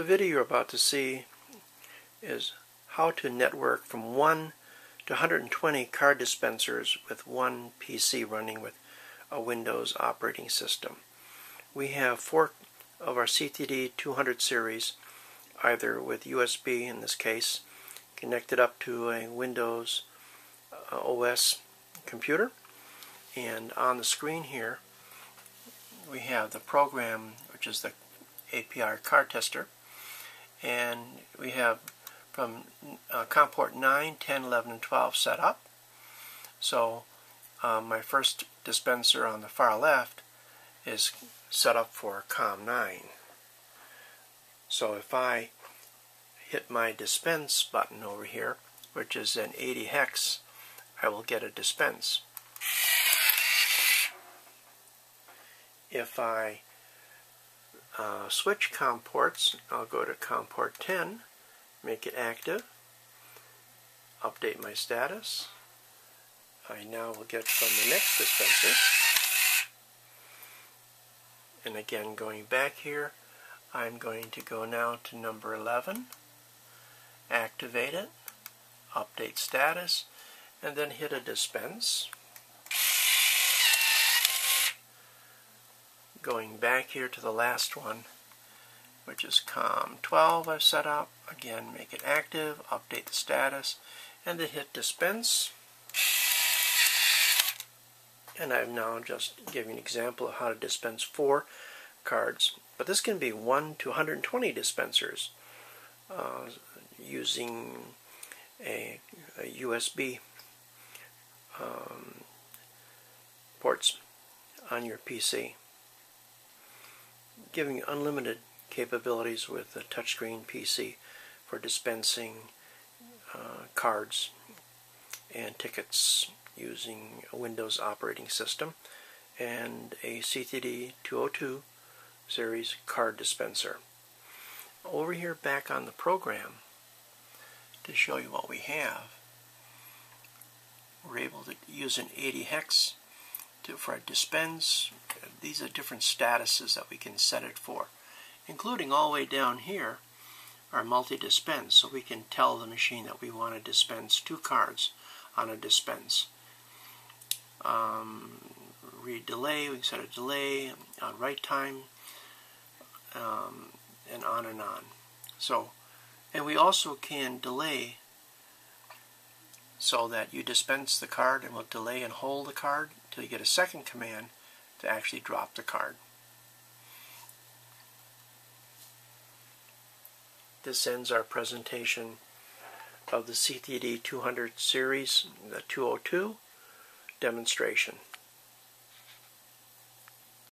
The video you're about to see is how to network from 1 to 120 card dispensers with one PC running with a Windows operating system. We have four of our CTD 200 series either with USB in this case connected up to a Windows uh, OS computer and on the screen here we have the program which is the API card tester and we have from uh, COM port 9, 10, 11, and 12 set up. So um, my first dispenser on the far left is set up for COM 9. So if I hit my dispense button over here, which is an 80 hex, I will get a dispense. If I uh, switch COM ports. I'll go to COM port 10, make it active, update my status. I now will get from the next dispenser. And again, going back here, I'm going to go now to number 11, activate it, update status, and then hit a dispense. Going back here to the last one, which is COM12 I've set up. Again, make it active, update the status, and then hit dispense. And I'm now just giving an example of how to dispense four cards. But this can be 1 to 120 dispensers uh, using a, a USB um, ports on your PC giving unlimited capabilities with a touchscreen PC for dispensing uh, cards and tickets using a Windows operating system and a CTD 202 series card dispenser. Over here back on the program to show you what we have we're able to use an 80 hex to, for a dispense. These are different statuses that we can set it for, including all the way down here our multi-dispense, so we can tell the machine that we want to dispense two cards on a dispense. Um, read delay, we can set a delay, on write time, um, and on and on. So, and we also can delay so that you dispense the card and will delay and hold the card until you get a second command to actually drop the card. This ends our presentation of the CTD 200 series, the 202 demonstration.